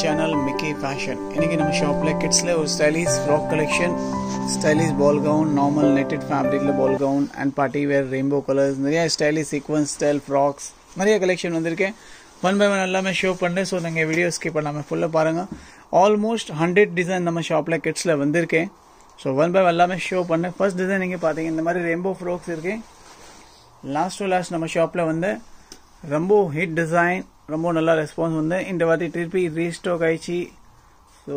Channel Mickey fashion இன்னைக்கு நம்ம ஷாப்பில் கிட்ஸில் ஒரு stylish frock collection stylish ball gown normal netted ஃபேப்ரிக்கில் ball gown and party wear rainbow colours நிறைய ஸ்டைலிஷ் சீக்வன்ஸ் ஸ்டைல் ஃப்ராக்ஸ் நிறைய collection வந்திருக்கேன் ஒன் பை ஒன் எல்லாமே ஷோ பண்ணேன் ஸோ நீங்கள் வீடியோ ஸ்கிப் பண்ணாமல் ஃபுல்லாக பாருங்கள் ஆல்மோஸ்ட் ஹண்ட்ரட் டிசைன் நம்ம ஷாப்பில் கிட்ஸில் வந்திருக்கேன் ஸோ ஒன் பை எல்லாமே ஷோ பண்ணேன் ஃபர்ஸ்ட் டிசைன் நீங்கள் பார்த்தீங்க இந்த மாதிரி ரெயின்போ ஃப்ராக்ஸ் இருக்கேன் லாஸ்ட் டு லாஸ்ட் நம்ம ஷாப்பில் வந்து ரொம்ப ஹிட் டிசைன் ரொம்ப நல்லா ரெஸ்பான்ஸ் வந்து இந்த வாட்டி திருப்பி ரீஸ்டாக் ஆயிடுச்சு. ஸோ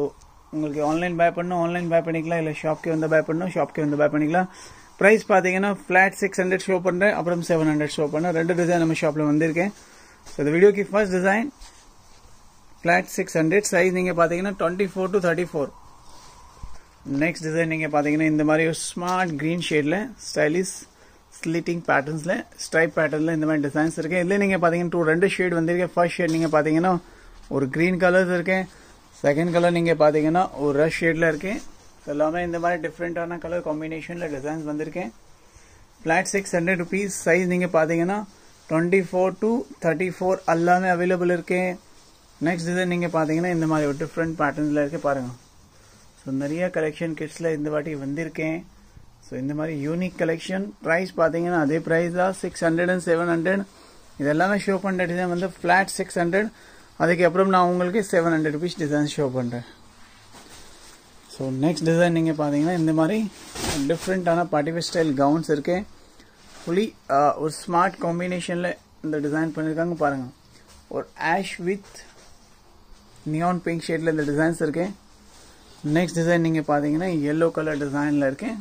உங்களுக்கு ஆன்லைன் பை பண்ணணும் ஆன்லைன் பை பண்ணிக்கலாம். இல்லை ஷாப்கே வந்து பை பண்ணணும் ஷாப்க்கு வந்து பை பண்ணிக்கலாம். ப்ரைஸ் பார்த்தீங்கன்னா ஃப்ளாட் சிக்ஸ் ஹண்ட்ரட் ஷோ பண்ணுறேன் அப்புறம் செவன் ஹண்ட்ரட் ஷோ பண்ணுறேன் ரெண்டு டிசைன் நம்ம ஷாப்பில் வந்திருக்கேன். ஸோ இந்த வீடியோக்கு first design flat six hundred size நீங்கள் பார்த்தீங்கன்னா twenty four to thirty four next design நீங்கள் பார்த்தீங்கன்னா இந்த மாதிரி ஒரு ஸ்மார்ட் க்ரீன் ஷேடில் ஸ்டைலிஷ் ஸ்லிட்டிங் பேட்டர்ன்ஸில் ஸ்ட்ரைப் பேட்டர்னில் இந்த மாதிரி டிசைன்ஸ் இருக்கு. இதில் நீங்கள் பார்த்தீங்கன்னா டூ ரெண்டு ஷேட் வந்திருக்கு. ஃபர்ஸ்ட் ஷேட் நீங்கள் பார்த்தீங்கன்னா ஒரு க்ரீன் கலர்ஸ் இருக்கேன் செகண்ட் கலர் நீங்கள் பார்த்தீங்கன்னா ஒரு ரஷ் ஷேடில் இருக்கேன் எல்லாமே இந்த மாதிரி டிஃப்ரெண்ட்டான கலர் காம்பினேஷனில் டிசைன்ஸ் வந்திருக்கேன் flat six hundred rupees size நீங்கள் பார்த்தீங்கன்னா twenty four to thirty four எல்லாமே அவைலபிள் இருக்கேன் நெக்ஸ்ட் டிசைன் நீங்கள் பார்த்தீங்கன்னா இந்த மாதிரி ஒரு டிஃப்ரெண்ட் பேட்டர்ன்ஸில் இருக்குது பாருங்கள் ஸோ நிறைய கலெக்ஷன் கிட்ஸில் இந்த வாட்டி வந்திருக்கேன். ஸோ இந்த மாதிரி யூனிக் கலெக்ஷன் ப்ரைஸ் பார்த்தீங்கன்னா அதே ப்ரைஸ் தான் six hundred and seven hundred இது எல்லாமே ஷோ பண்ணுற டிசைன் வந்து ஃப்ளாட் சிக்ஸ் ஹண்ட்ரட் அதுக்கப்புறம் நான் உங்களுக்கு seven hundred rupees design show பண்ணுறேன் ஸோ நெக்ஸ்ட் டிசைன் நீங்கள் பார்த்தீங்கன்னா இந்த மாதிரி டிஃப்ரெண்ட்டான பார்ட்டிவேர் ஸ்டைல் கவுன்ஸ் இருக்கு. ஃபுல்லி ஒரு ஸ்மார்ட் காம்பினேஷனில் இந்த டிசைன் பண்ணியிருக்காங்க பாருங்கள் ஒரு ஆஷ் வித் நியான் பிங்க் ஷேடில் இந்த டிசைன்ஸ் இருக்கு. நெக்ஸ்ட் டிசைன் நீங்கள் பார்த்தீங்கன்னா எல்லோ கலர் டிசைனில் இருக்கேன்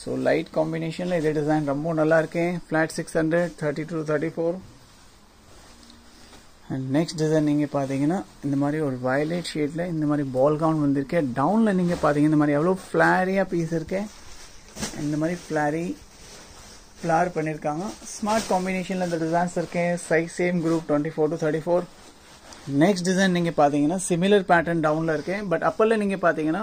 ஸோ லைட் காம்பினேஷனில் இதே டிசைன் ரொம்ப நல்லா இருக்கேன் flat six hundred thirty two thirty four and next design நீங்கள் பார்த்தீங்கன்னா இந்த மாதிரி ஒரு வயலட் ஷேடில் இந்த மாதிரி பால் கவுன் வந்திருக்கேன் டவுனில் நீங்கள் பார்த்தீங்கன்னா இந்த மாதிரி எவ்வளோ ஃப்ளாரியாக பீஸ் இருக்கேன் இந்த மாதிரி ஃப்ளாரி ஃப்ளார் பண்ணியிருக்காங்க ஸ்மார்ட் காம்பினேஷனில் இந்த டிசைன்ஸ் இருக்கேன் size same group twenty four to thirty four next design நீங்கள் பார்த்தீங்கன்னா சிமிலர் பேட்டர்ன் டவுனில் இருக்கேன் பட் அப்பரில் நீங்கள் பார்த்தீங்கன்னா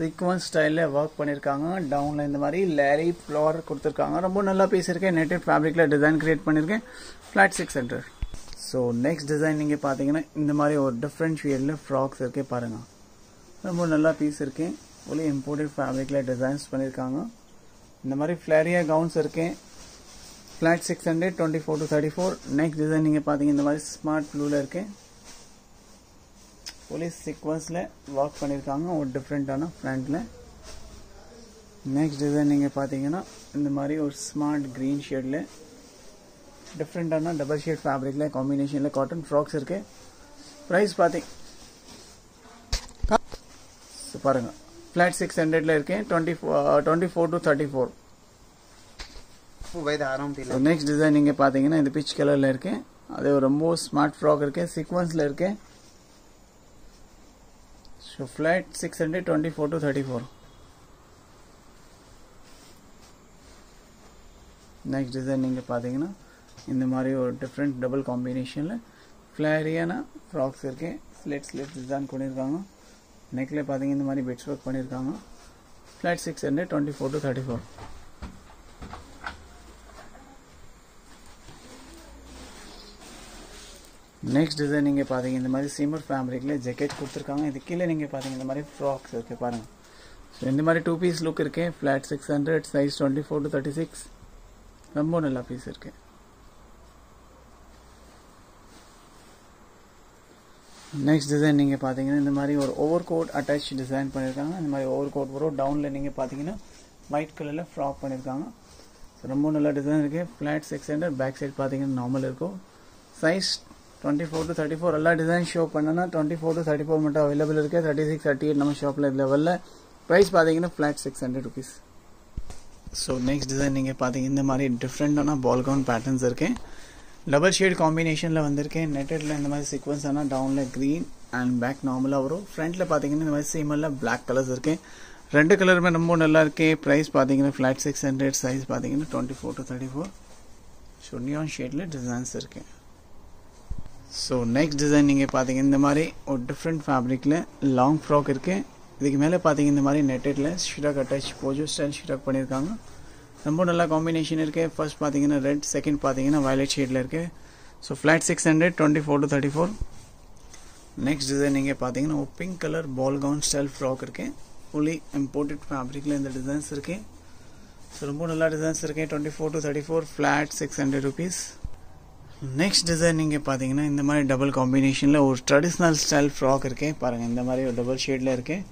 சீக்வன்ஸ் ஸ்டைலில் ஒர்க் பண்ணியிருக்காங்க டவுனில் இந்த மாதிரி லேரி ஃப்ளவர் கொடுத்துருக்காங்க. ரொம்ப நல்லா பீஸ் நெட்டட் ஃபேப்ரிக்கில் டிசைன் க்ரியேட் பண்ணியிருக்கேன். Flat six hundred so next design நீங்கள் பார்த்தீங்கன்னா இந்த மாதிரி ஒரு டிஃப்ரெண்ட் ஷேடில் ஃப்ராக்ஸ் இருக்கே பாருங்கள் ரொம்ப நல்லா பீஸ் இருக்கேன் ஒலி இம்போர்ட்டட் ஃபேப்ரிக்கில் டிசைன்ஸ் பண்ணியிருக்காங்க. இந்த மாதிரி ஃப்ளாரியா கவுன்ஸ் இருக்கேன். Flat six hundred twenty four to thirty four next design நீங்கள் பார்த்தீங்க இந்த மாதிரி ஸ்மார்ட் ப்ளூவில் இருக்கேன். போலீஸ் சீக்வன்ஸில் ஒர்க் பண்ணியிருக்காங்க ஒரு டிஃப்ரெண்ட்டான ஃப்ரண்ட்டில் நெக்ஸ்ட் டிசைன் நீங்கள் பார்த்தீங்கன்னா இந்த மாதிரி ஒரு ஸ்மார்ட் க்ரீன் ஷேடில் டிஃப்ரெண்ட்டான டபுள் ஷேட் ஃபேப்ரிக்கில் காம்பினேஷனில் காட்டன் ஃப்ராக்ஸ் இருக்கு. ப்ரைஸ் பார்த்தீங்க பாருங்கள் ஃப்ளாட் சிக்ஸ் ஹண்ட்ரட்ல இருக்கேன் twenty twenty four to thirty four next design நீங்கள் பார்த்தீங்கன்னா இந்த பிச் கலரில் இருக்கேன் அது ரொம்ப ஸ்மார்ட் ஃப்ராக் இருக்கு சீக்வன்ஸில் இருக்கேன் so flat six hundred twenty four to thirty four next design நீங்கள் பார்த்தீங்கன்னா இந்த மாதிரி ஒரு டிஃப்ரெண்ட் டபுள் காம்பினேஷனில் ஃப்ளாரியான ஃப்ராக்ஸ் இருக்கு ஸ்லெட் ஸ்லெட் டிசைன் பண்ணியிருக்காங்க நெக்கில் பார்த்தீங்க இந்த மாதிரி பெட்ஸ் ஒர்க் பண்ணியிருக்காங்க flat six hundred twenty four to thirty four next design நீங்கள் பார்த்தீங்க இந்த மாதிரி சிமர் ஃபேப்ரிக்கில் ஜெக்கெட் கொடுத்துருக்காங்க. இது கீழே நீங்கள் பார்த்தீங்க இந்த மாதிரி ஃப்ராக்ஸ் இருக்குது பாருங்கள் ஸோ இந்த மாதிரி டூ பீஸ் லுக் இருக்கு. Flat six hundred size twenty four to thirty six ரொம்ப நல்லா பீஸ் இருக்கு. நெக்ஸ்ட் டிசைன் நீங்கள் பார்த்தீங்கன்னா இந்த மாதிரி ஒரு ஓவர் கோட் அட்டாச் டிசைன் பண்ணியிருக்காங்க இந்த மாதிரி ஓவர் கோட் வரும் டவுனில் நீங்கள் பார்த்தீங்கன்னா ஒயிட் கலரில் ஃப்ராக் பண்ணியிருக்காங்க ரொம்ப நல்ல டிசைன் இருக்குது flat six hundred back side பார்த்தீங்கன்னா நார்மல் இருக்கும். Size twenty four to thirty four எல்லா டிசைன் ஷோ பண்ணனா twenty four to thirty four மட்டும் அவைலபிள் இருக்குது தேர்ட்டி சிக்ஸ் தேர்ட்டி எயிட் நம்ம ஷாப்பில் லெவலில் ப்ரைஸ் பார்த்தீங்கன்னா flat six hundred rupees so next design நீங்கள் பார்த்தீங்க இந்த மாதிரி டிஃப்ரெண்ட்டான பால் கவுன் பேட்டர்ன்ஸ் இருக்கேன் டபுள் ஷேட் காம்பினேஷனில் வந்திருக்கேன் நெட்டடில் இந்த மாதிரி சீக்வன்ஸ் ஆனால் டவுனில் க்ரீன் அண்ட் பேக் நார்மலாக வரும் ஃப்ரண்ட்டில் பார்த்தீங்கன்னா இந்த மாதிரி சீமலில் பிளாக் கலர்ஸ் இருக்கேன் ரெண்டு கலருமே ரொம்ப நல்லா இருக்கு ப்ரைஸ் பார்த்தீங்கன்னா ஃப்ளாட் சிக்ஸ் ஹண்ட்ரட் சைஸ் பார்த்தீங்கன்னா twenty four to thirty four so neon ஷேடில் டிசைன்ஸ் இருக்கு ஸோ நெக்ஸ்ட் டிசைன் நீங்கள் பார்த்தீங்க இந்த மாதிரி ஒரு டிஃப்ரெண்ட் ஃபேப்ரிக்கில் லாங் ஃப்ராக் இருக்கு இதுக்கு மேலே பார்த்தீங்க இந்த மாதிரி நெட்டடில் ஷிராக் அட்டாச் போஜோ ஸ்டைல் ஷிராக் பண்ணியிருக்காங்க ரொம்ப நல்ல காம்பினேஷன் இருக்கு ஃபர்ஸ்ட் பார்த்தீங்கன்னா ரெட் செகண்ட் பார்த்தீங்கன்னா வயலட் ஷேடில் இருக்கு so flat six hundred twenty four to thirty four next design நீங்கள் பார்த்தீங்கன்னா ஒரு pink colour ball gown style frock இருக்கு ஃபுல்லி இம்போர்ட்டட் ஃபேப்ரிக்கில் இந்த டிசைன்ஸ் இருக்கு ஸோ ரொம்ப நல்லா டிசைன்ஸ் இருக்கு twenty four to thirty four flat six hundred rupees next design நீங்கள் பார்த்தீங்கன்னா இந்த மாதிரி டபுள் காம்பினேஷனில் ஒரு ட்ரெடிஷ்னல் ஸ்டைல் ஃப்ராக் இருக்கேன் பாருங்கள் இந்த மாதிரி ஒரு டபுள் ஷேடில் இருக்கேன்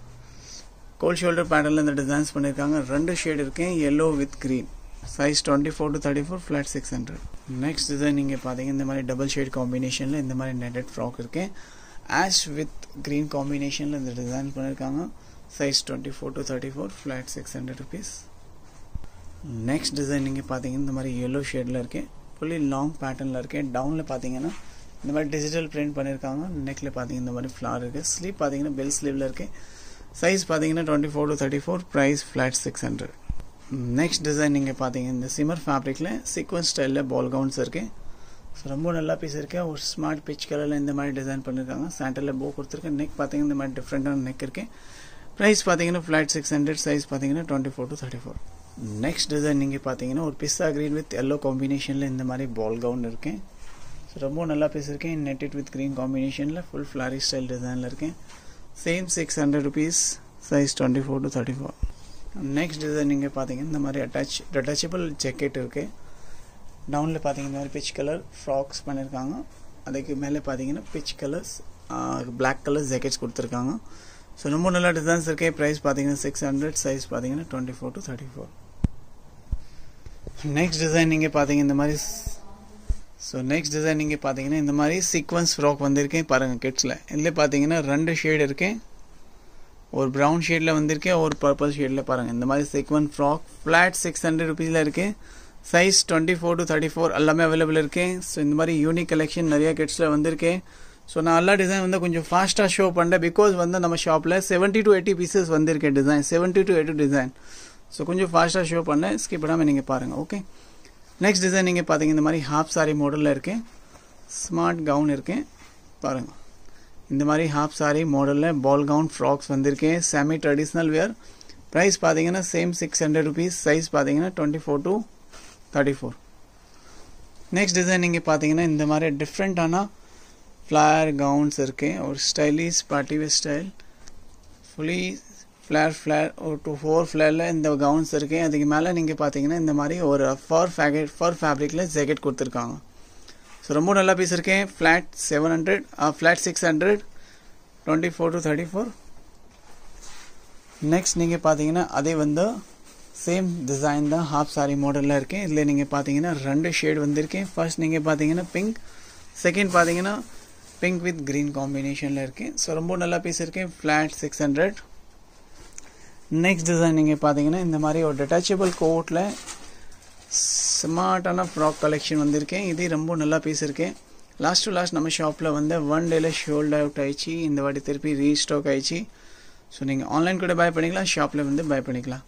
கோல் ஷோல்டர் பேட்டர்னில் இந்த டிசைன்ஸ் பண்ணியிருக்காங்க ரெண்டு ஷேட் இருக்கேன் yellow with green size twenty four to thirty four flat six hundred next design நீங்கள் பார்த்தீங்கன்னா இந்த மாதிரி டபுள் ஷேட் காம்பினேஷனில் இந்த மாதிரி நெட்டட் ஃப்ராக் இருக்கேன் ஆஷ் வித் க்ரீன் காம்பினேஷனில் இந்த டிசைன் பண்ணியிருக்காங்க size twenty four to thirty four flat six hundred rupees next design நீங்கள் பார்த்தீங்கன்னா இந்த மாதிரி எல்லோ ஷேடில் இருக்கேன் ஃபுல்லி லாங் பேட்டர்னில் இருக்கு டவுனில் பார்த்தீங்கன்னா இந்த மாதிரி டிஜிட்டல் பிரிண்ட் பண்ணியிருக்காங்க நெக்கில் பார்த்தீங்கன்னா இந்த மாதிரி ஃப்ளார் இருக்குது ஸ்லீவ் பார்த்தீங்கன்னா பெல் ஸ்லீவில் இருக்குது சைஸ் பார்த்தீங்கன்னா twenty four to thirty four price flat six hundred next design நீங்கள் பார்த்தீங்க இந்த சிமர் ஃபேப்ரிக்கில் சீக்வன்ஸ் ஸ்டைலில் பால் கவுன்ஸ் இருக்குது ஸோ ரொம்ப நல்லா பீஸ் இருக்கு ஒரு ஸ்மார்ட் பிச் கலரில் இந்த மாதிரி டிசைன் பண்ணியிருக்காங்க சாண்டலில் போ கொடுத்துருக்கு நெக் பார்த்தீங்கன்னா இந்த மாதிரி டிஃப்ரெண்டான நெக் இருக்கு ப்ரைஸ் பார்த்தீங்கன்னா ஃப்ளாட் சிக்ஸ் ஹண்ட்ரட் சைஸ் பார்த்தீங்கன்னா twenty four to thirty four next design நீங்கள் பார்த்தீங்கன்னா ஒரு பிஸ்ஸா க்ரீன் வித் எல்லோ காம்பினேஷனில் இந்த மாதிரி பால் கவுன் இருக்கேன் ஸோ ரொம்ப நல்லா பீஸ் இருக்கேன் நெட்டட் வித் க்ரீன் காம்பினேஷனில் ஃபுல் ஃப்ளாரி ஸ்டைல் டிசைனில் இருக்கேன் same six hundred rupees size twenty four to thirty four next design நீங்கள் பார்த்தீங்கன்னா இந்த மாதிரி அட்டாச் அட்டாச்சபிள் ஜெக்கெட் இருக்குது டவுனில் பார்த்தீங்கன்னா இந்த மாதிரி பிச் கலர் ஃப்ராக்ஸ் பண்ணியிருக்காங்க அதுக்கு மேலே பார்த்தீங்கன்னா peach colours black colour jackets கொடுத்துருக்காங்க ஸோ ரொம்ப நல்ல டிசைன்ஸ் இருக்கே ப்ரைஸ் பார்த்தீங்கன்னா சிக்ஸ் ஹண்ட்ரட் சைஸ் பார்த்தீங்கன்னா twenty four to thirty four next design நீங்கள் பார்த்தீங்க இந்த மாதிரி ஸோ நெக்ஸ்ட் டிசைன் நீங்கள் பார்த்தீங்கன்னா இந்த மாதிரி சீக்வன்ஸ் ஃப்ராக் வந்திருக்கேன் பாருங்கள் கிட்ஸில் இதில் பார்த்தீங்கன்னா ரெண்டு ஷேட் இருக்கேன் ஒரு ப்ரௌன் ஷேடில் வந்திருக்கேன் ஒரு பர்பிள் ஷேடில் பாருங்கள் இந்த மாதிரி sequin frock flat six hundred ருபீஸில் இருக்குது size twenty four to thirty four எல்லாமே அவைலபிள் இருக்கேன் ஸோ இந்த மாதிரி யூனிக் கலெக்ஷன் நிறையா கிட்ஸில் வந்திருக்கேன் ஸோ நான் எல்லா டிசைன் வந்து கொஞ்சம் ஃபாஸ்ட்டாக ஷோ பண்ணுறேன் பிகாஸ் வந்து நம்ம ஷாப்பில் செவன்ட்டி டு எயிட்டி பீசஸ் வந்திருக்கேன் design seventy two eighty design so கொஞ்சம் ஃபாஸ்ட்டாக ஷோ பண்ணேன் ஸ்கிப் பண்ணாமல் நீங்கள் பாருங்கள் ஓகே நெக்ஸ்ட் டிசைன் நீங்கள் பார்த்தீங்க இந்த மாதிரி ஹாஃப் சாரி மாடலில் இருக்கேன் ஸ்மார்ட் கவுன் இருக்கேன் பாருங்கள் இந்த மாதிரி ஹாஃப் சாரி மாடலில் பால் கவுன் ஃப்ராக்ஸ் வந்திருக்கேன் செமி ட்ரெடிஷ்னல் வேர் ப்ரைஸ் பார்த்தீங்கன்னா same six hundred rupees size பார்த்தீங்கன்னா twenty four to thirty four next design நீங்கள் பார்த்தீங்கன்னா இந்த மாதிரி டிஃப்ரெண்ட்டான ஃப்ளவர் கவுன்ஸ் இருக்கு ஒரு stylish party wear style fully Flair Flair ஒரு டூ ஃபோர் ஃப்ளேரில் இந்த கவுன்ஸ் இருக்கு அதுக்கு மேலே நீங்கள் பார்த்தீங்கன்னா இந்த மாதிரி ஒரு ஃபர் ஃபேக்கெட் ஃபர் ஃபேப்ரிக்கில் ஜெக்கெட் கொடுத்துருக்காங்க ஸோ ரொம்ப நல்லா பீஸ் இருக்கேன் flat seven hundred flat six hundred twenty four to thirty four next நீங்கள் பார்த்தீங்கன்னா அதே வந்து சேம் டிசைன் தான் ஹாஃப் சாரி மாடலில் இருக்கேன் இதில் நீங்கள் பார்த்தீங்கன்னா ரெண்டு ஷேட் வந்திருக்கேன் ஃபர்ஸ்ட் நீங்கள் பார்த்தீங்கன்னா பிங்க் செகண்ட் பார்த்தீங்கன்னா பிங்க் வித் க்ரீன் காம்பினேஷனில் இருக்கேன் ஸோ ரொம்ப நல்லா பீஸ் இருக்கேன் flat six hundred next design நீங்கள் பார்த்தீங்கன்னா இந்த மாதிரி ஒரு டிட்டாச்சபிள் கோட்டில் ஸ்மார்ட்டான ஃப்ராக் கலெக்ஷன் வந்திருக்கேன். இது ரொம்ப நல்லா பீஸ் இருக்கேன் லாஸ்ட் டு லாஸ்ட் நம்ம ஷாப்பில் வந்து ஒன் டேல ஷோல்ட் அவுட் ஆயிடுச்சு. இந்த வாட்டி திருப்பி ரீஸ்டாக் ஆயிடுச்சு. ஸோ நீங்கள் ஆன்லைன் கூட பை பண்ணிக்கலாம் ஷாப்பில் வந்து பை பண்ணிக்கலாம்.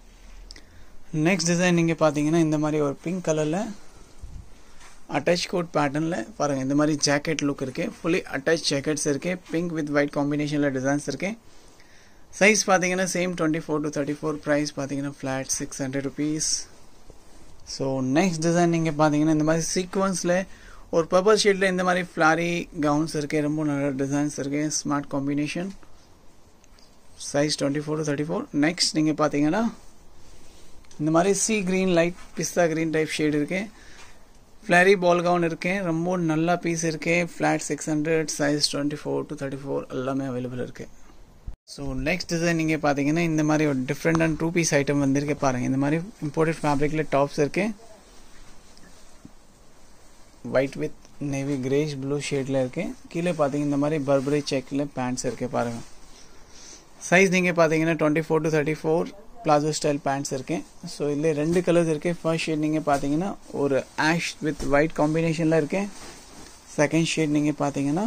நெக்ஸ்ட் டிசைன் நீங்கள் பார்த்தீங்கன்னா இந்த மாதிரி ஒரு பிங்க் கலரில் அட்டாச் கோட் பேட்டர்னில் பாருங்கள் இந்த மாதிரி ஜாக்கெட் லுக் இருக்குது ஃபுல்லி அட்டாச் ஜாக்கெட்ஸ் இருக்குது பிங்க் வித் ஒயிட் காம்பினேஷனில் டிசைன்ஸ் இருக்குது சைஸ் பார்த்தீங்கன்னா same twenty four to thirty four price பார்த்தீங்கன்னா flat six hundred rupees so next design நீங்கள் பார்த்தீங்கன்னா இந்த மாதிரி சீக்வன்ஸில் ஒரு பர்பிள் ஷேடில் இந்த மாதிரி ஃப்ளாரி கவுன்ஸ் இருக்குது ரொம்ப நல்ல டிசைன்ஸ் இருக்குது smart combination size twenty four to thirty four next நீங்கள் பார்த்தீங்கன்னா இந்த மாதிரி sea green light pista green type shade இருக்கு ஃப்ளாரி பால் கவுன் இருக்கு ரொம்ப நல்லா பீஸ் இருக்கு flat six hundred size twenty four to thirty four எல்லாமே அவைலபிள் இருக்கு ஸோ நெக்ஸ்ட் டிசைன் நீங்கள் பார்த்தீங்கன்னா இந்த மாதிரி ஒரு டிஃப்ரெண்டான டூ பீஸ் ஐட்டம் வந்திருக்கு பாருங்கள் இந்த மாதிரி இம்போர்ட்டட் ஃபேப்ரிக்கில் டாப்ஸ் இருக்கு white with navy greyish blue ஷேடில் இருக்கு கீழே பார்த்தீங்க இந்த மாதிரி பர்பரி செக்கில் பேண்ட்ஸ் இருக்கு பாருங்கள் சைஸ் நீங்கள் பார்த்தீங்கன்னா twenty four to thirty four palazzo style pants இருக்கு ஸோ இதில் ரெண்டு கலர்ஸ் இருக்கு ஃபர்ஸ்ட் ஷேட் நீங்கள் பார்த்தீங்கன்னா ஒரு ஆஷ் வித் ஒயிட் காம்பினேஷனில் இருக்கு செகண்ட் ஷேட் நீங்கள் பார்த்தீங்கன்னா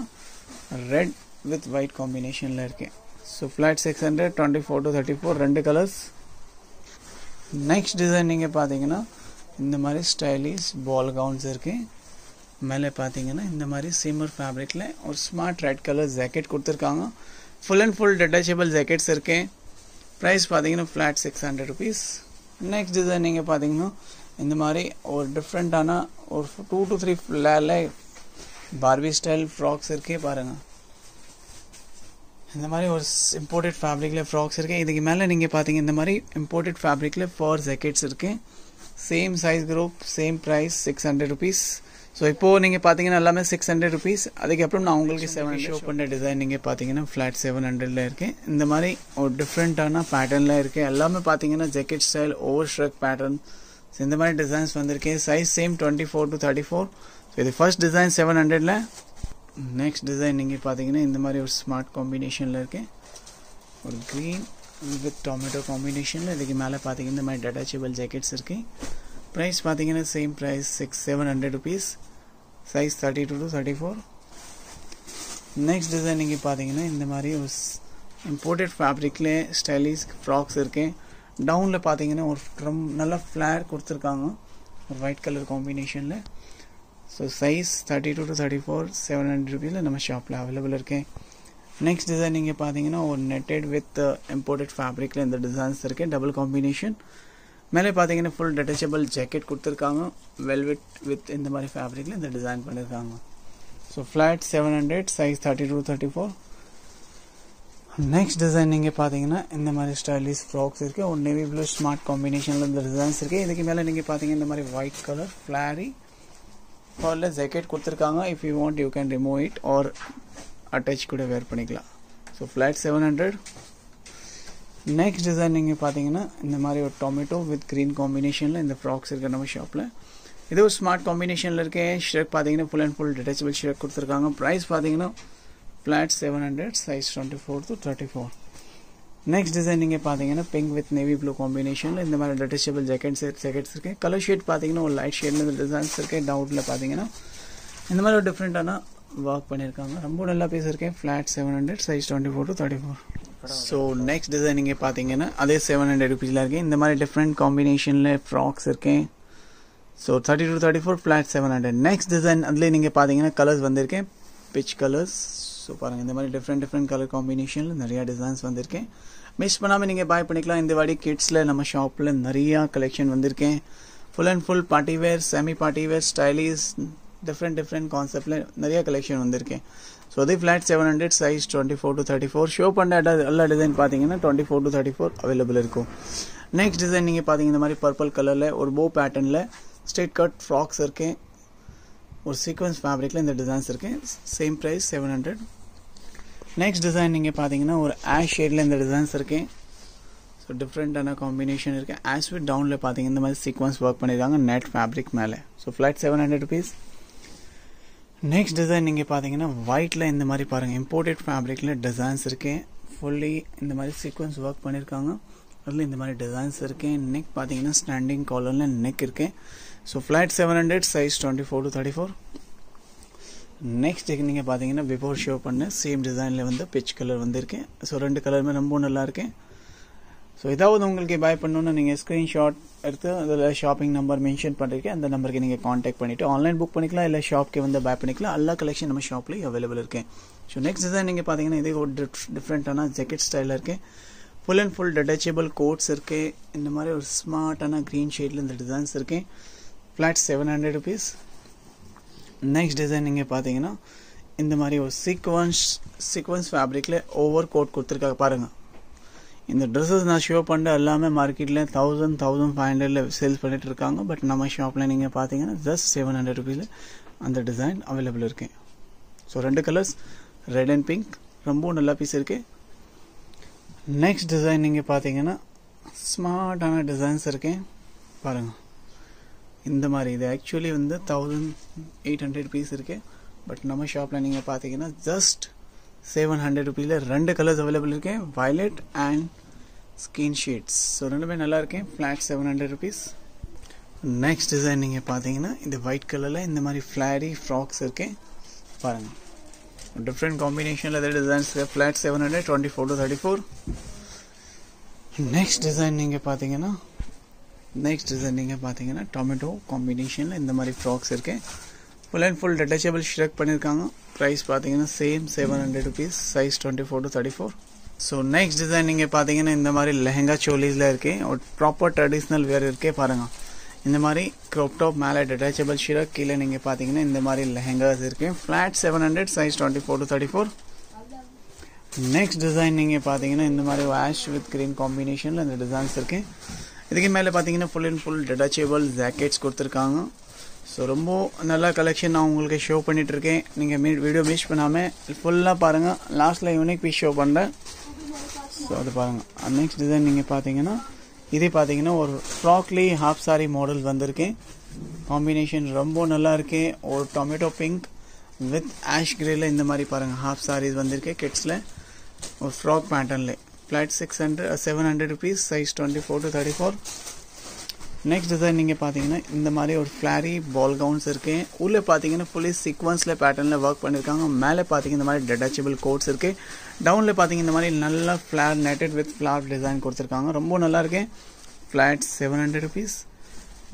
ரெட் வித் ஒயிட் காம்பினேஷனில் இருக்கு so flat six hundred twenty four to thirty four ரெண்டு கலர்ஸ் நெக்ஸ்ட் டிசைன் நீங்கள் பார்த்தீங்கன்னா இந்த மாதிரி ஸ்டைலிஷ் பால் கவுன்ஸ் இருக்கு மேலே பார்த்தீங்கன்னா இந்த மாதிரி சீமர் ஃபேப்ரிக்கில் ஒரு ஸ்மார்ட் ரெட் கலர் ஜாக்கெட் கொடுத்துருக்காங்க full and full detachable jackets இருக்கு ப்ரைஸ் பார்த்தீங்கன்னா flat six hundred rupees next design நீங்கள் பார்த்தீங்கன்னா இந்த மாதிரி ஒரு டிஃப்ரெண்ட்டான ஒரு two to three ஃப்ளேரில் Barbie style frocks இருக்கே பாருங்கள் இந்த மாதிரி ஒரு இம்போர்ட்டட் ஃபேப்ரிக்கில் ஃப்ராக்ஸ் இருக்குது இதுக்கு மேலே நீங்கள் பார்த்தீங்க இந்த மாதிரி இம்போர்ட்டட் ஃபேப்ரிக்கில் ஃபோர் ஜெக்கெட்ஸ் இருக்குது same size group same price six hundred rupees so இப்போது நீங்கள் பார்த்தீங்கன்னா எல்லாமே சிக்ஸ் ஹண்ட்ரட் ருபீஸ் அதுக்கப்புறம் நான் உங்களுக்கு செவன் ஷோ பண்ண. டிசைன் நீங்கள் பார்த்தீங்கன்னா ஃப்ளாட் செவன் ஹண்ட்ரடில் இருக்குது இந்த மாதிரி ஒரு டிஃப்ரெண்ட்டான பேட்டர்னில் இருக்குது எல்லாமே பார்த்தீங்கன்னா jacket style over shrug pattern so இந்த மாதிரி டிசைன்ஸ் வந்திருக்கு. Size same twenty four to thirty four so இது ஃபர்ஸ்ட் டிசைன் செவன் ஹண்ட்ரடில் நெக்ஸ்ட் டிசைன் நீங்கள் பார்த்தீங்கன்னா இந்த மாதிரி ஒரு ஸ்மார்ட் காம்பினேஷனில் இருக்குது ஒரு க்ரீன் வித் டொமேட்டோ காம்பினேஷனில் இதுக்கு மேலே பார்த்தீங்கன்னா இந்த மாதிரி டெட்டாச்சபிள் ஜாக்கெட்ஸ் இருக்குது ப்ரைஸ் பார்த்தீங்கன்னா same price six seven hundred rupees size thirty two to thirty four next design நீங்கள் பார்த்தீங்கன்னா இந்த மாதிரி ஒரு இம்போர்ட்டட் ஃபேப்ரிக்கில் ஸ்டைலிஷ் ஃப்ராக்ஸ் இருக்குது டவுனில் பார்த்தீங்கன்னா ஒரு ரொம்ப நல்லா ஃப்ளேர் கொடுத்துருக்காங்க. ஒரு ஒயிட் கலர் காம்பினேஷனில் so size thirty two to thirty four seven hundred ருபீஸில் நம்ம ஷாப்பில் அவைலபிள் இருக்கேன் நெக்ஸ்ட் டிசைன் நீங்கள் பார்த்தீங்கன்னா ஒரு நெட்டட் வித் இம்போர்ட்டட் ஃபேப்ரிக்கில் இந்த டிசைன்ஸ் இருக்குது டபுள் காம்பினேஷன் மேலே பார்த்தீங்கன்னா ஃபுல் டெட்டச்சபிள் ஜாக்கெட் கொடுத்துருக்காங்க வெல்வெட் வித் இந்த மாதிரி ஃபேப்ரிக்கில் இந்த டிசைன் பண்ணியிருக்காங்க so flat seven hundred size thirty two thirty four next design நீங்கள் பார்த்தீங்கன்னா இந்த மாதிரி ஸ்டைலிஷ் ஃப்ராக்ஸ் இருக்குது ஒரு நேவி ப்ளூ ஸ்மார்ட் காம்பினேஷனில் இந்த டிசைன்ஸ் இருக்குது இதுக்கு மேலே நீங்கள் பார்த்தீங்கன்னா இந்த மாதிரி ஒயிட் கலர் ஃப்ளாரி ஃபாரில் ஜாக்கெட் கொடுத்துருக்காங்க. If you want you can remove it or attach கூட வேர் பண்ணிக்கலாம். So flat seven hundred next design நீங்கள் பார்த்தீங்கன்னா இந்த மாதிரி ஒரு டொமேட்டோ வித் க்ரீன் காம்பினேஷனில் இந்த ஃப்ராக்ஸ் இருக்குது நம்ம ஷாப்பில் இது ஒரு ஸ்மார்ட் காம்பினேஷனில் இருக்கே. ஷர்ட் பார்த்தீங்கன்னா full and full detachable shirt கொடுத்துருக்காங்க. ப்ரைஸ் பார்த்தீங்கன்னா flat seven hundred size twenty four to thirty four next design நீங்கள் பார்த்தீங்கன்னா பிங்க் வித் நேவி ப்ளூ காம்பினேஷனில் இந்த மாதிரி டிட்டச்சபிள் ஜாக்கெட்ஸ் ஜாக்கெட்ஸ் இருக்குது கலர் ஷேட் பார்த்தீங்கன்னா ஒரு லைட் ஷேடில் இந்த டிசைன்ஸ் இருக்குது டவுட்டில் பார்த்தீங்கன்னா இந்த மாதிரி ஒரு டிஃப்ரெண்ட்டான ஒர்க் பண்ணியிருக்காங்க ரொம்ப நல்லா பீஸ் இருக்கேன் flat seven hundred size twenty four to thirty four so next design நீங்கள் பார்த்தீங்கன்னா அதே செவன் ஹண்ட்ரட் ருபீஸில் இருக்கேன் இந்த மாதிரி டிஃப்ரெண்ட் காம்பினேஷனில் ஃப்ராக்ஸ் இருக்கேன் so thirty two thirty four flat seven hundred next design அதுலேயே நீங்கள் பார்த்தீங்கன்னா கலர்ஸ் வந்திருக்கேன் பிச் கலர்ஸ் ஸோ பாருங்கள் இந்த மாதிரி டிஃப்ரெண்ட் டிஃப்ரெண்ட் கலர் காம்பினேஷனில் நிறையா டிசைன்ஸ் வந்திருக்கேன். மிஸ் பண்ணாமல் நீங்கள் பாய் பண்ணிக்கலாம். இந்த வாடி கிட்ஸில் நம்ம ஷாப்பில் நிறையா கலெக்ஷன் வந்திருக்கேன். Full and full party wear semi party wear stylish different different கான்செப்டில் நிறையா கலெக்ஷன் வந்திருக்கேன். ஸோ அதே flat seven hundred size twenty four to thirty four show பண்ண எல்லா டிசைன் பார்த்தீங்கன்னா twenty four to thirty four available இருக்கும். Next design நீங்கள் பார்த்தீங்க இந்த மாதிரி பர்பிள் கலரில் ஒரு போ பேட்டர்னில் ஸ்ட்ரெயிட் கட் ஃப்ராக்ஸ் இருக்கேன். ஒரு சீக்வன்ஸ் ஃபேப்ரிக்கில் இந்த டிசைன்ஸ் இருக்குது same price seven hundred next design நீங்கள் பார்த்தீங்கன்னா ஒரு ஆஷ் ஷேடில் இந்த டிசைன்ஸ் இருக்குது ஸோ டிஃப்ரெண்ட்டான காம்பினேஷன் இருக்குது ஆஸ் வித் டவுனில் பார்த்தீங்கன்னா இந்த மாதிரி சீக்வன்ஸ் ஒர்க் பண்ணியிருக்காங்க நெட் ஃபேப்ரிக் மேலே. So flat seven hundred rupees next design நீங்கள் பார்த்தீங்கன்னா ஒயிட்டில் இந்த மாதிரி பாருங்கள் இம்போர்ட்டட் ஃபேப்ரிக்கில் டிசைன்ஸ் இருக்குது ஃபுல்லி இந்த மாதிரி சீக்வன்ஸ் ஒர்க் பண்ணியிருக்காங்க அதில் இந்த மாதிரி டிசைன்ஸ் இருக்குது நெக் பார்த்தீங்கன்னா ஸ்டாண்டிங் காலரில் நெக் இருக்குது so flat seven hundred size twenty four to thirty four next நீங்கள் பார்த்தீங்கன்னா பிஃபோர் ஷோ பண்ண சேம் டிசைனில் வந்து பிச் கலர் வந்திருக்கேன். ஸோ ரெண்டு கலருமே ரொம்ப நல்லா ஸோ ஏதாவது உங்களுக்கு பை பண்ணணுன்னா நீங்கள் ஸ்க்ரீன்ஷாட் எடுத்து அதில் ஷாப்பிங் நம்பர் மென்ஷன் பண்ணிருக்கேன். அந்த நம்பருக்கு நீங்கள் காண்டாக்ட் பண்ணிவிட்டு ஆன்லைன் புக் பண்ணிக்கலாம் இல்லை ஷாப்க்கு வந்து பை பண்ணிக்கலாம். எல்லா கலெக்ஷன் நம்ம ஷாப்லேயும் அவைலபிள் இருக்கேன். ஸோ நெக்ஸ்ட் டிசைன் நீங்கள் பார்த்தீங்கன்னா இதே ஒரு டிஃப்ரெண்ட்டான ஜாக்கெட் ஸ்டைலில் இருக்கேன். Full and full detachable coats இருக்குது இந்த மாதிரி ஒரு ஸ்மார்ட்டான க்ரீன் ஷேடில் இந்த டிசைன்ஸ் இருக்கேன். Flat seven hundred rupees next design நீங்கள் பார்த்தீங்கன்னா இந்த மாதிரி ஒரு சீக்வன்ஸ் சீக்வன்ஸ் ஃபேப்ரிக்கில் ஓவர் கோட் கொடுத்துருக்காங்க பாருங்கள் இந்த ட்ரெஸ்ஸஸ் நான் ஷோ பண்ண எல்லாமே மார்க்கெட்டில் தௌசண்ட் தௌசண்ட் ஃபைவ் ஹண்ட்ரடில் சேல்ஸ் பண்ணிட்டு இருக்காங்க. பட் நம்ம ஷாப்பில் நீங்கள் பார்த்தீங்கன்னா ஜஸ்ட் செவன் ஹண்ட்ரட் ருபீஸில் அந்த டிசைன் அவைலபிள் இருக்கேன் ஸோ ரெண்டு கலர்ஸ் ரெட் அண்ட் பிங்க் ரொம்ப நல்லா பீஸ் இருக்கு. நெக்ஸ்ட் டிசைன் நீங்கள் பார்த்தீங்கன்னா ஸ்மார்ட்டான டிசைன்ஸ் இருக்கேன் பாருங்கள் இந்த மாதிரி இது ஆக்சுவலி வந்து தௌசண்ட் எயிட் ஹண்ட்ரட் பீஸ் இருக்குது பட் நம்ம ஷாப்பில் நீங்கள் பார்த்தீங்கன்னா ஜஸ்ட் செவன் ஹண்ட்ரட் ருபீஸில் ரெண்டு கலர்ஸ் அவைலபிள் இருக்கு. Violet and skin shades so ரெண்டுமே நல்லா இருக்கேன் flat seven hundred rupees next design நீங்கள் பார்த்தீங்கன்னா இந்த ஒயிட் கலரில் இந்த மாதிரி ஃப்ளாடி ஃப்ராக்ஸ் இருக்கு. பாருங்கள் டிஃப்ரெண்ட் காம்பினேஷனில் எதாவது designs flat seven hundred twenty four to thirty four next design நீங்கள் பார்த்தீங்கன்னா நெக்ஸ்ட் டிசைன் நீங்கள் பார்த்தீங்கன்னா டொமேட்டோ காம்பினேஷனில் இந்த மாதிரி ஃப்ராக்ஸ் இருக்கு full and full detachable shrug பண்ணியிருக்காங்க ப்ரைஸ் பார்த்தீங்கன்னா same seven hundred rupees size twenty four to thirty four so next design நீங்கள் பார்த்தீங்கன்னா இந்த மாதிரி லெஹங்கா சோலிஸில் இருக்கு ஒரு ப்ராப்பர் ட்ரெடிஷ்னல் வேர் இருக்கே பாருங்கள் இந்த மாதிரி க்ரோப் டாப் மேலே டெட்டாச்சபிள் ஷிரக் கீழே நீங்கள் பார்த்தீங்கன்னா இந்த மாதிரி லெஹங்காஸ் இருக்கு flat seven hundred size twenty four to thirty four next design நீங்கள் பார்த்தீங்கன்னா இந்த மாதிரி ஆஷ் வித் க்ரீன் காம்பினேஷனில் இந்த டிசைன்ஸ் இருக்கு இதுக்கு மேலே பார்த்தீங்கன்னா full and full detachable jackets கொடுத்துருக்காங்க ஸோ ரொம்ப நல்ல கலெக்ஷன் நான் உங்களுக்கு ஷோ பண்ணிட்டு இருக்கேன் நீங்கள் மீ வீடியோ மிஸ் பண்ணாமல் ஃபுல்லாக பாருங்கள் லாஸ்ட்டில் யூனிக் பீஸ் ஷோ பண்ணுறேன் ஸோ அது பாருங்கள் நெக்ஸ்ட் டிசைன் நீங்கள் பார்த்தீங்கன்னா இதே பார்த்தீங்கன்னா ஒரு ஃப்ராக்லி ஹாஃப் சாரி மாடல் வந்திருக்கேன் காம்பினேஷன் ரொம்ப நல்லா இருக்கு ஒரு டொமேட்டோ பிங்க் வித் ஆஷ் கிரேல இந்த மாதிரி பாருங்கள் ஹாஃப் சாரீஸ் வந்திருக்கு கிட்ஸில் ஒரு ஃப்ராக் பேட்டர்னில் flat six hundred seven hundred rupees size twenty four to thirty four next design நீங்கள் பார்த்தீங்கன்னா இந்த மாதிரி ஒரு ஃப்ளாரி பால் கவுன்ஸ் இருக்கு. உள்ளே பார்த்தீங்கன்னா ஃபுல்லி சீக்வன்ஸில் பேட்டர்னில் ஒர்க் பண்ணியிருக்காங்க மேலே பார்த்தீங்கன்னா இந்த மாதிரி டெட்டாச்சபிள் கோட்ஸ் இருக்கு. டவுனில் பார்த்தீங்கன்னா இந்த மாதிரி நல்ல flare netted with flare design கொடுத்துருக்காங்க. ரொம்ப நல்லா இருக்கு. Flat seven hundred rupees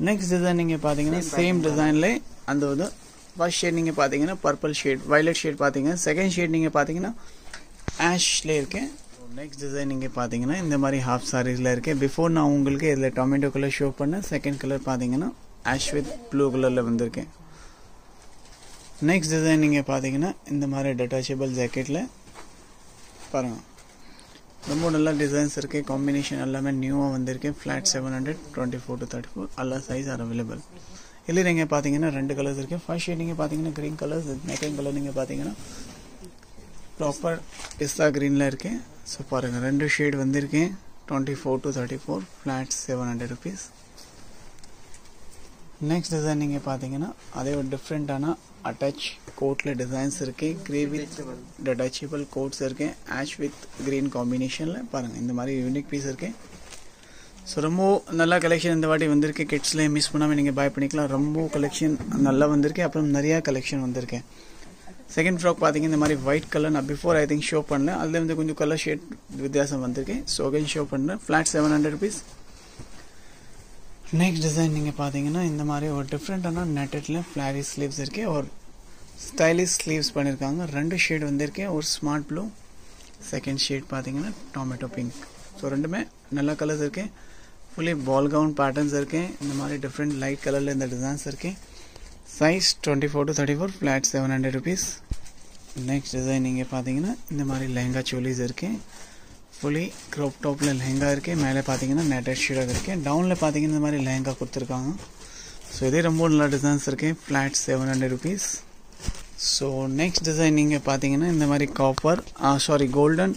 next design நீங்கள் பார்த்தீங்கன்னா சேம் டிசைன்லே அந்த இது ஃபர்ஸ்ட் ஷேட் நீங்கள் பார்த்தீங்கன்னா பர்பிள் ஷேட் வயலட் ஷேட் பார்த்தீங்கன்னா செகண்ட் ஷேட் நீங்கள் பார்த்தீங்கன்னா ஆஷ்ல இருக்கேன் நெக்ஸ்ட் டிசைன் நீங்கள் பார்த்தீங்கன்னா இந்த மாதிரி ஹாஃப் சாரீஸில் இருக்கேன். பிஃபோர் நான் உங்களுக்கு இதில் டொமேட்டோ கலர் ஷோ பண்ணேன் செகண்ட் கலர் பார்த்தீங்கன்னா ஆஷ் வித் ப்ளூ கலரில் வந்திருக்கேன். நெக்ஸ்ட் டிசைன் நீங்கள் பார்த்தீங்கன்னா இந்த மாதிரி டெட்டாச்சபிள் ஜாக்கெட்டில் பாருங்கள் ரொம்ப நல்லா டிசைன்ஸ் இருக்குது காம்பினேஷன் எல்லாமே நியூவாக வந்திருக்கு flat seven hundred twenty four to thirty four எல்லா சைஸ் ஆர் அவைலபிள் இல்லை நீங்கள் பார்த்தீங்கன்னா ரெண்டு கலர்ஸ் இருக்குது ஃபர்ஸ்ட் ஷேட் நீங்கள் பார்த்தீங்கன்னா க்ரீன் கலர்ஸ் செகண்ட் கலர் நீங்கள் பார்த்தீங்கன்னா ப்ராப்பர் பிஸ்தா க்ரீனில் இருக்கேன். ஸோ பாருங்கள் ரெண்டு ஷேட் வந்திருக்கேன் twenty four to thirty four flat seven hundred rupees next design நீங்கள் பார்த்தீங்கன்னா அதே ஒரு டிஃப்ரெண்ட்டான அட்டாச் கோட்டில் டிசைன்ஸ் இருக்குது க்ரே வித் டெட்டாச்சபிள் கோட்ஸ் இருக்கேன் ஆஷ் வித் க்ரீன் காம்பினேஷனில் பாருங்கள் இந்த மாதிரி யூனிக் பீஸ் இருக்குது ஸோ ரொம்ப நல்ல கலெக்ஷன் இந்த வாட்டி வந்திருக்கு. கிட்ஸ்லேயே மிஸ் பண்ணாமல் நீங்கள் பை பண்ணிக்கலாம். ரொம்ப கலெக்ஷன் நல்லா வந்திருக்கு. அப்புறம் நிறையா கலெக்ஷன் வந்திருக்கு. செகண்ட் ஃப்ராக் பார்த்தீங்கன்னா இந்த மாதிரி ஒயிட் கலர் நான் பிஃபோர் ஐ திங்க் ஷோ பண்ணேன் அதில் வந்து கொஞ்சம் கலர் ஷேட் வித்தியாசம் வந்திருக்கேன் ஸோ அகைன் ஷோ பண்ணுறேன் flat seven hundred rupees next design நீங்கள் பார்த்தீங்கன்னா இந்த மாதிரி ஒரு டிஃப்ரெண்ட்டான நெட்டடில் ஃப்ளாரி ஸ்லீவ்ஸ் இருக்கு ஒரு ஸ்டைலிஷ் ஸ்லீவ்ஸ் பண்ணியிருக்காங்க ரெண்டு ஷேட் வந்திருக்கு ஒரு ஸ்மார்ட் ப்ளூ செகண்ட் ஷேட் பார்த்தீங்கன்னா டொமேட்டோ பிங்க் ஸோ ரெண்டுமே நல்ல கலர்ஸ் இருக்கு ஃபுல்லி பால் கவுன் பேட்டர்ன்ஸ் இருக்கு இந்த மாதிரி டிஃப்ரெண்ட் லைட் கலரில் இந்த டிசைன்ஸ் இருக்கு size twenty four to thirty four flat seven hundred rupees next design நீங்கள் பார்த்தீங்கன்னா இந்த மாதிரி லெஹங்கா சோலிஸ் இருக்கு ஃபுல்லி க்ரோப் டாப்பில் லெஹங்கா இருக்கு மேலே பார்த்தீங்கன்னா நெட்டட் ஷீடாக இருக்கு டவுனில் பார்த்தீங்கன்னா இந்த மாதிரி லெஹங்கா கொடுத்துருக்காங்க ஸோ இதே ரொம்ப நல்ல டிசைன்ஸ் இருக்கு flat seven hundred rupees so next design நீங்கள் பார்த்தீங்கன்னா இந்த மாதிரி copper sorry golden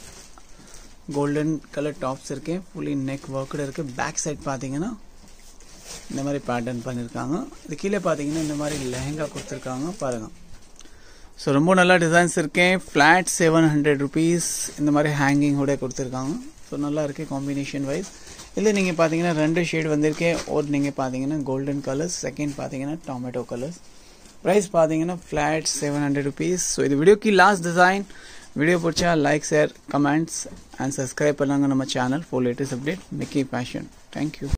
golden colour tops இருக்கு ஃபுல்லி நெக் ஒர்க்கடு இருக்கு பேக் சைட் பார்த்தீங்கன்னா இந்த மாதிரி பேட்டர்ன் பண்ணியிருக்காங்க இது கீழே பார்த்தீங்கன்னா இந்த மாதிரி லெஹெங்கா கொடுத்துருக்காங்க. பாருங்கள் ஸோ ரொம்ப நல்லா டிசைன்ஸ் இருக்கேன் ஃப்ளாட் செவன் ஹண்ட்ரட் ருபீஸ் இந்த மாதிரி ஹேங்கிங் கூட கொடுத்துருக்காங்க. ஸோ நல்லா இருக்கு காம்பினேஷன் வைஸ் இதில் நீங்கள் பார்த்தீங்கன்னா ரெண்டு ஷேட் வந்திருக்கேன் ஒரு நீங்கள் பார்த்தீங்கன்னா கோல்டன் கலர்ஸ் செகண்ட் பார்த்தீங்கன்னா டொமேட்டோ கலர்ஸ் ப்ரைஸ் பார்த்தீங்கன்னா flat seven hundred rupees so இது வீடியோக்கு லாஸ்ட் டிசைன் வீடியோ பிடிச்சா like share comments and subscribe பண்ணாங்க நம்ம channel for latest update Mickey Fashion thank you